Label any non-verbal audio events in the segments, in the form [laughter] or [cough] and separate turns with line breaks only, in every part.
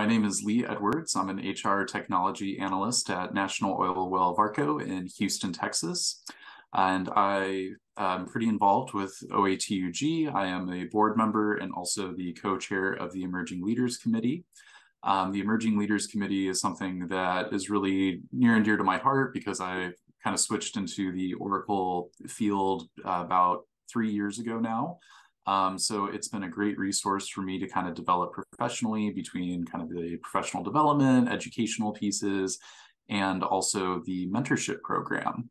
my name is Lee Edwards. I'm an HR technology analyst at National Oilwell Varco in Houston, Texas. And I am pretty involved with OATUG. I am a board member and also the co chair of the Emerging Leaders Committee. Um, the Emerging Leaders Committee is something that is really near and dear to my heart because I kind of switched into the Oracle field about three years ago now. Um, so it's been a great resource for me to kind of develop professionally between kind of the professional development, educational pieces, and also the mentorship program.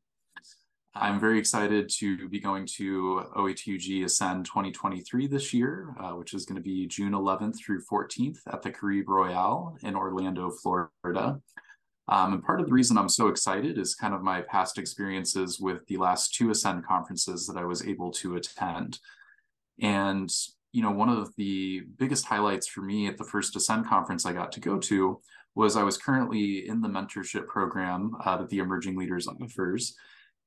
I'm very excited to be going to OATUG Ascend 2023 this year, uh, which is going to be June 11th through 14th at the Caribe Royale in Orlando, Florida. Um, and part of the reason I'm so excited is kind of my past experiences with the last two Ascend conferences that I was able to attend. And, you know, one of the biggest highlights for me at the first Ascend conference I got to go to was I was currently in the mentorship program uh, that the Emerging Leaders offers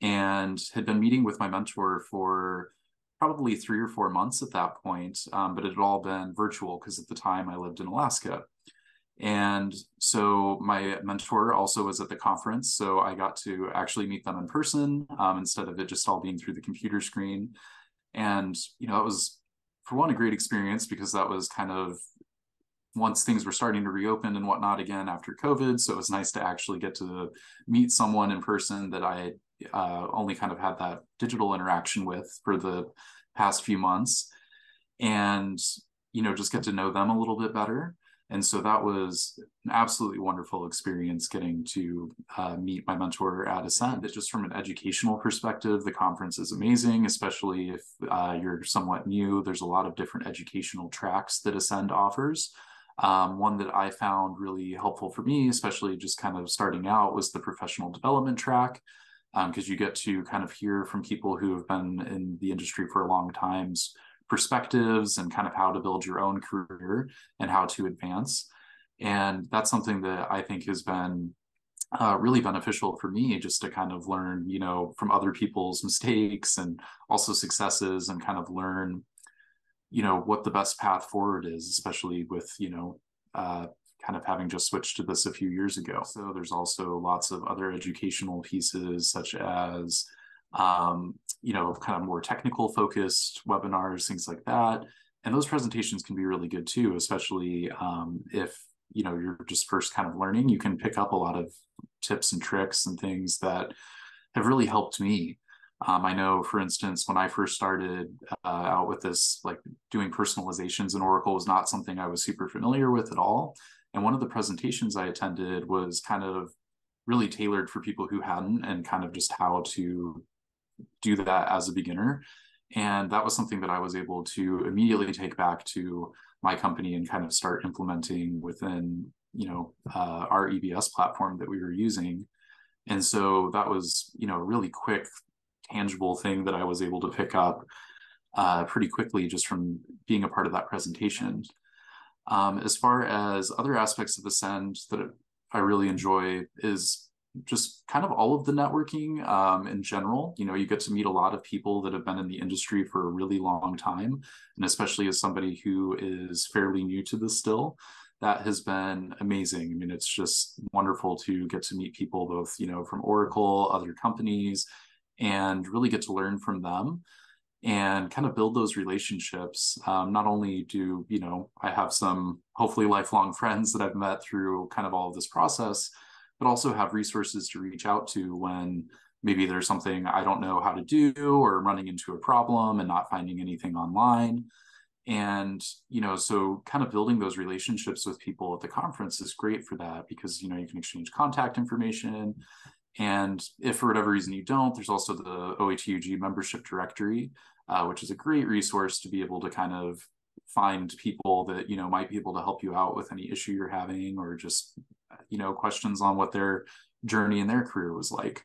and had been meeting with my mentor for probably three or four months at that point, um, but it had all been virtual because at the time I lived in Alaska. And so my mentor also was at the conference. So I got to actually meet them in person um, instead of it just all being through the computer screen. And, you know, it was, for one, a great experience because that was kind of once things were starting to reopen and whatnot again after COVID. So it was nice to actually get to meet someone in person that I uh, only kind of had that digital interaction with for the past few months. And, you know, just get to know them a little bit better. And so that was an absolutely wonderful experience getting to uh, meet my mentor at Ascend. It's just from an educational perspective, the conference is amazing, especially if uh, you're somewhat new. There's a lot of different educational tracks that Ascend offers. Um, one that I found really helpful for me, especially just kind of starting out, was the professional development track because um, you get to kind of hear from people who have been in the industry for a long times perspectives and kind of how to build your own career and how to advance. And that's something that I think has been uh, really beneficial for me just to kind of learn, you know, from other people's [laughs] mistakes and also successes and kind of learn, you know, what the best path forward is, especially with, you know, uh, kind of having just switched to this a few years ago. So there's also lots of other educational pieces such as um, you know, kind of more technical focused webinars, things like that. And those presentations can be really good too, especially um, if you know you're just first kind of learning. You can pick up a lot of tips and tricks and things that have really helped me. Um, I know, for instance, when I first started uh, out with this, like doing personalizations in Oracle was not something I was super familiar with at all. And one of the presentations I attended was kind of really tailored for people who hadn't and kind of just how to do that as a beginner. And that was something that I was able to immediately take back to my company and kind of start implementing within, you know, uh, our EBS platform that we were using. And so that was, you know, a really quick, tangible thing that I was able to pick up uh, pretty quickly just from being a part of that presentation. Um, as far as other aspects of Ascend that I really enjoy is just kind of all of the networking um, in general. You know, you get to meet a lot of people that have been in the industry for a really long time. And especially as somebody who is fairly new to this still, that has been amazing. I mean, it's just wonderful to get to meet people both, you know, from Oracle, other companies, and really get to learn from them and kind of build those relationships. Um, not only do, you know, I have some hopefully lifelong [laughs] friends that I've met through kind of all of this process but also have resources to reach out to when maybe there's something I don't know how to do or running into a problem and not finding anything online. And, you know, so kind of building those relationships with people at the conference is great for that because, you know, you can exchange contact information. And if for whatever reason you don't, there's also the OATUG membership directory, uh, which is a great resource to be able to kind of find people that, you know, might be able to help you out with any issue you're having or just you know questions on what their journey in their career was like